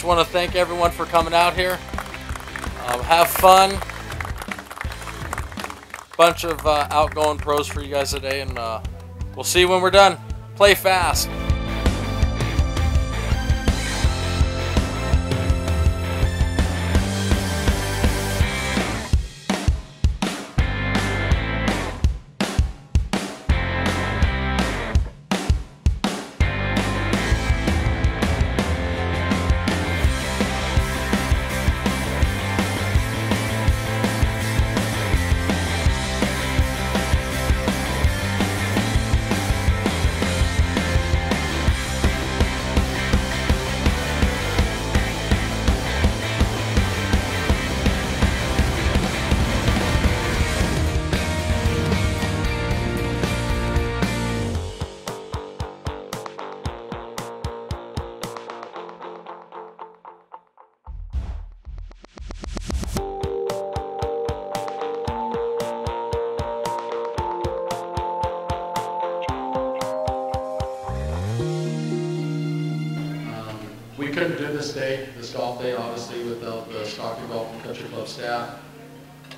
just want to thank everyone for coming out here. Um, have fun. Bunch of uh, outgoing pros for you guys today, and uh, we'll see you when we're done. Play fast. We couldn't do this day, this golf day, obviously, without the Stockton Golf and Country Club staff.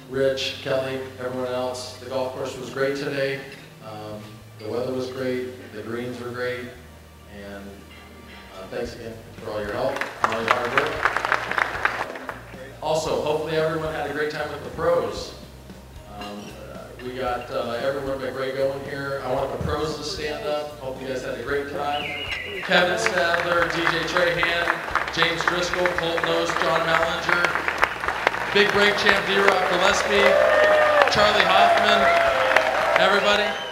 Rich, Kelly, everyone else. The golf course was great today. Um, The weather was great, the greens were great, and uh, thanks again for all your help and all your hard work. Also, hopefully everyone had a great time with the pros. Um, We got uh, everyone but Greg going here. I want the pros to stand up. Hope you guys had a great time. Kevin Stadler, DJ Trahan, James Driscoll, Colt Knost, John Mallinger, Big Break Champ D-Rock Gillespie, Charley Hoffman, everybody.